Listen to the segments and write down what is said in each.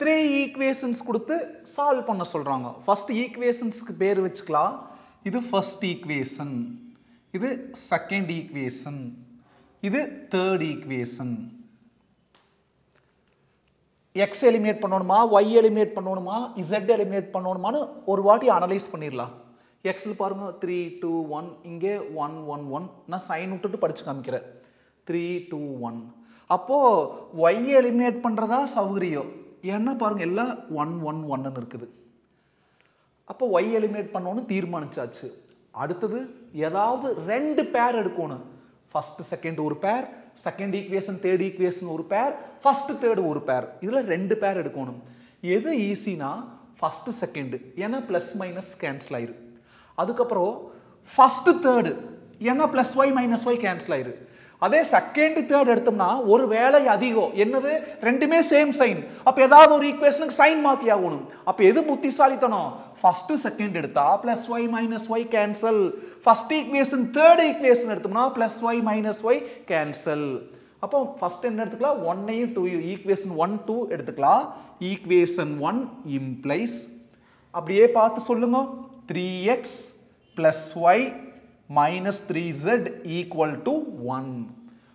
Three equations கொடுத்து solve பண்ண சொல்கிறாங்க ஃபர்ஸ்ட் ஈக்குவேஷன்ஸ்க்கு பேர் வச்சுக்கலாம். இது ஃபஸ்ட் ஈக்குவேஷன் இது செகண்ட் ஈக்குவேஷன் இது தேர்ட் ஈக்குவேஷன் எக்ஸ் எலிமினேட் பண்ணணுமா? ஒய் எலிமினேட் பண்ணணுமா? இசட் எலிமினேட் பண்ணணுமான்னு ஒரு வாட்டி அனலைஸ் பண்ணிடலாம். எக்ஸில் பாருங்க த்ரீ டூ ஒன் இங்கே ஒன் ஒன் ஒன் நான் சைன் விட்டுட்டு படித்து காமிக்கிறேன். த்ரீ டூ ஒன் அப்போது ஒய் எலிமினேட் பண்ணுறதா சௌகரியம் ஏன்னா பாருங்கள் எல்லாம் ஒன் ஒன் ஒன்னு இருக்குது. அப்போ ஒய் எலிமினேட் பண்ணோன்னு தீர்மானிச்சாச்சு. அடுத்தது ஏதாவது ரெண்டு பேர் எடுக்கணும். ஃபர்ஸ்ட் செகண்ட் ஒரு பேர் செகண்ட் ஈக்குவேஷன் தேர்ட் ஈக்குவேஷன் ஒரு பேர் ஃபர்ஸ்ட் தேர்டு ஒரு பேர் இதில் ரெண்டு பேர் எடுக்கணும். எது ஈஸினா ஃபஸ்ட்டு செகண்டு ஏன்னா ப்ளஸ் மைனஸ் கேன்சல் ஆயிரு. அதுக்கப்புறம் ஃபஸ்ட்டு தேர்டு ஏன்னா plus Y minus Y cancel ஆயிரு. அதே செகண்ட் தேர்ட் எடுத்தோம்னா ஒரு வேலை அதிகம். என்னது? ரெண்டுமே சேம் சைன் அப்ப ஏதாவது ஒரு ஈக்குவேஷனுக்கு சைன் மாத்தி ஆகணும். அப்ப எது புத்திசாலித்தனம்? ஃபர்ஸ்ட் செகண்ட் எடுத்தா plus Y minus Y cancel first equation third equation எடுத்தோம்னா plus Y minus Y cancel அப்போ ஃபர்ஸ்ட் என்ன எடுத்துக்கலாம்? ஒன்னையும் டூ ஈக்குவேஷன் ஒன் டூ எடுத்துக்கலாம். ஈக்குவேஷன் ஒன் இம்ப்ளைஸ் அப்படியே பார்த்து சொல்லுங்க. Three X plus Y minus three Z equal to one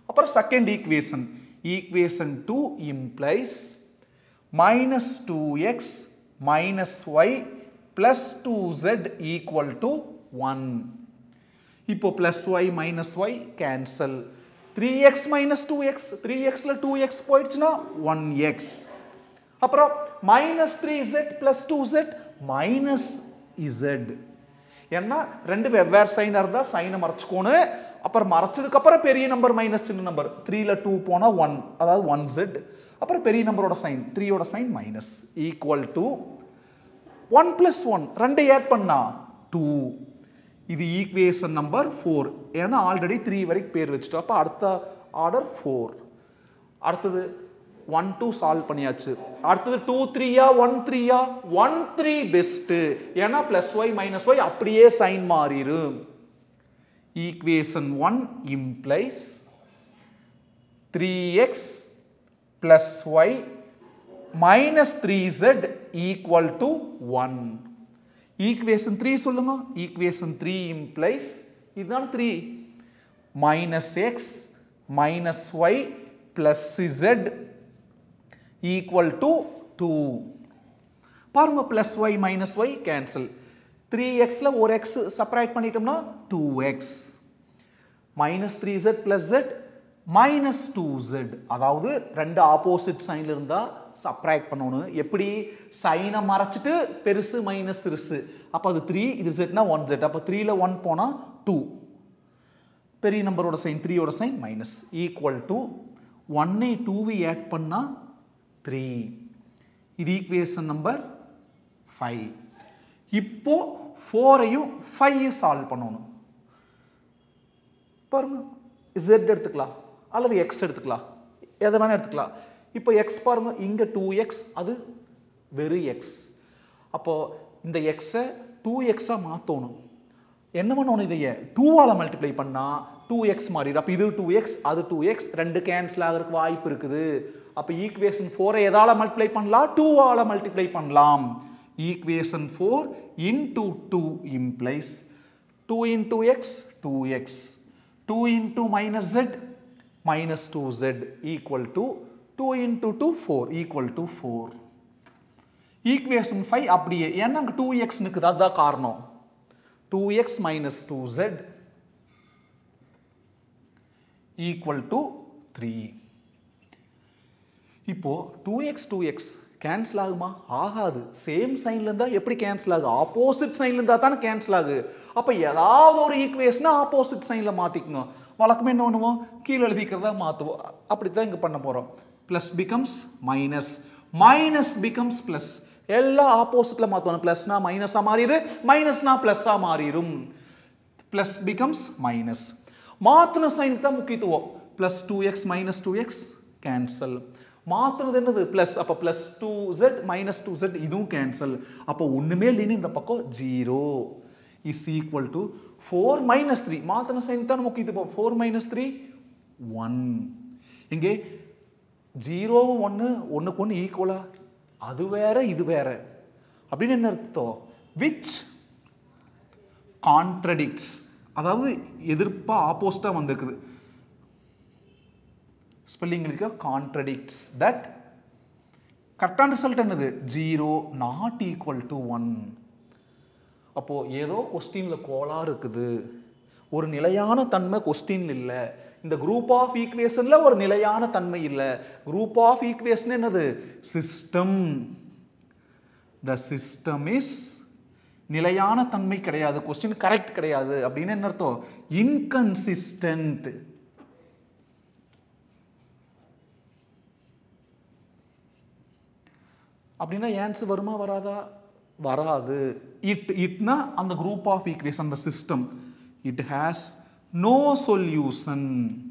அப்புறம் second equation equation two implies minus two X minus Y plus two Z equal to one இப்போ plus Y minus Y cancel three X minus two X three எக்ஸில் two X போயிடுச்சுன்னா one X அப்புறம் minus ஏன்னா ரெண்டு வெவ்வேறு சைனாக இருந்தால் சைனை மறைச்சிக்கோணும் அப்புறம் மறைச்சதுக்கப்புறம் பெரிய நம்பர் மைனஸ் சின்ன நம்பர் த்ரீல டூ போனால் ஒன் அதாவது ஒன் செட் அப்புறம் பெரிய நம்பரோட சைன் த்ரீயோட sign minus equal to one plus one ரெண்டை ஆட் பண்ணா டூ இது ஈக்குவேஷன் நம்பர் ஃபோர் ஏன்னா ஆல்ரெடி த்ரீ வரைக்கும் பேர் வச்சுட்டோம். அப்போ அடுத்த ஆர்டர் ஃபோர் அடுத்தது ஒன் டூ சால்வ் பண்ணியாச்சு. அடுத்தது டூ த்ரீயா ஒன் த்ரீயா ஒன் த்ரீ பெஸ்ட்டு ஏன்னா ப்ளஸ் ஒய் மைனஸ் ஒய் அப்படியே சைன் மாறிடும் equation one implies three X plus Y minus three Z equal to one equation three சொல்லுங்க. ஈக்குவேஷன் த்ரீ இம்ப்ளைஸ் இதுதான் three minus X minus Y plus Z equal to two பாருங்க plus Y minus Y cancel three எக்ஸில் ஒரு X separate பண்ணிட்டோம்னா two X minus three Z plus Z minus two Z அதாவது ரெண்டு opposite சைன்ல இருந்தால் subtract பண்ணணும். எப்படி? சைனை மறைச்சிட்டு பெருசு மைனஸ் சிறுசு. அப்போ அது த்ரீ இது ஜெட்னா ஒன் ஜெட் அப்போ த்ரீயில் ஒன் போனால் டூ பெரிய நம்பரோட சைன் த்ரீயோட சைன் மைனஸ் ஈக்குவல் டு ஒன்னை டூவை ஆட் பண்ணால் த்ரீ இது ஈக்குவேஷன் நம்பர் ஃபைவ் இப்போ ஃபோரையும் ஃபைவ் சால்வ் பண்ணணும். பாருங்க. ஜெட் எடுத்துக்கலாம். அல்லது எக்ஸ் எடுத்துக்கலாம். எதை வேணால் எடுத்துக்கலாம். இப்போ எக்ஸ் பாருங்கள் இங்கே டூ எக்ஸ் அது வெறு எக்ஸ் அப்போது இந்த எக்ஸை டூ எக்ஸாக மாற்றணும் என்ன பண்ணணும் இதைய? டூவால் மல்டிப்ளை பண்ணால் டூ எக்ஸ் மாறிடும். அப்போ இது டூ எக்ஸ் அது டூ எக்ஸ் ரெண்டு கேன்சல் ஆகிறதுக்கு வாய்ப்பு இருக்குது. அப்போ ஈக்குவேஷன் ஃபோரை எதால மல்டிப்ளை பண்ணலாம்? டூவால் மல்டிப்ளை பண்ணலாம். Equation four into two implies two into X two X two into minus Z minus two Z equal to two into two four equal to four equation five அப்படியே ஏன்னா அங்கே two X நிற்குது அதுதான் காரணம். Two X minus two Z equal to three இப்போ two X two X cancel ஆகுமா? ஆகாது. Same சைன்ல இருந்தா எப்படி கேன்சல் ஆகும் ஆப்போசிட் சைன்ல இருந்தா தானே கேன்சல் ஆகுது அப்ப ஏதாவது ஒரு ஈக்குவேஷனை ஆப்போசிட் சைனில் மாற்றிக்கணும் வழக்கமே என்ன பண்ணுவோம்? கீழே எழுதிக்கிறதா மாற்றுவோம் அப்படி தான் இங்கே பண்ண போகிறோம் plus becomes minus minus becomes plus எல்லாம் ஆப்போசிட்ல மாற்றணும் பிளஸ்னா மைனஸா மாறிடு மைனஸ்னா பிளஸ்ஸா மாறிடும். பிளஸ் பிகம்ஸ் மைனஸ் மாத்தின சைன் தான் முக்கியத்துவம். Plus two X minus two X cancel மாத்துனது என்னது? பிளஸ் அப்போ plus two Z minus two Z இதுவும் கேன்சல் அப்போ ஒண்ணுமே இல்லைன்னு இந்த பக்கம் zero is equal to four minus three மாத்தின sign தான் முக்கியத்துவம். ஃபோர் மைனஸ் த்ரீ ஒன் இங்கே ஜீரோவும் ஒன்று ஒன்றுக்கு ஒன்று ஈக்குவலாக அது வேற இது வேற. அப்படின்னு என்ன அர்த்தம்? விச் கான்ட்ரடிக்ட்ஸ் அதாவது எதிர்ப்பா ஆப்போசிட்டாக வந்திருக்குது. ஸ்பெல்லிங் எழுதிக்க கான்ட்ரடிக்ட்ஸ் தட் கரெக்டான ரிசல்ட் என்னது? Zero not equal to one அப்போது ஏதோ கொஸ்டினில் கோளாறு இருக்குது. ஒரு நிலையான தன்மை கொஸ்டின் இல்லை. இந்த குரூப் ஆஃப் ஈக்குவேஷனில் ஒரு நிலையான தன்மை இல்லை. குரூப் ஆஃப் ஈக்குவேஷன் என்னது? சிஸ்டம் த சிஸ்டம் இஸ் நிலையான தன்மை கிடையாது. கொஸ்டின் கரெக்ட் கிடையாது. அப்படின்னு என்ன அர்த்தம்? இன்கன்சிஸ்டன்ட் அப்படின்னா ஆன்சர் வருமா வராதா? வராது. இட் இட்னா அந்த குரூப் ஆஃப் ஈக்குவேஷன் அந்த system it has no solution.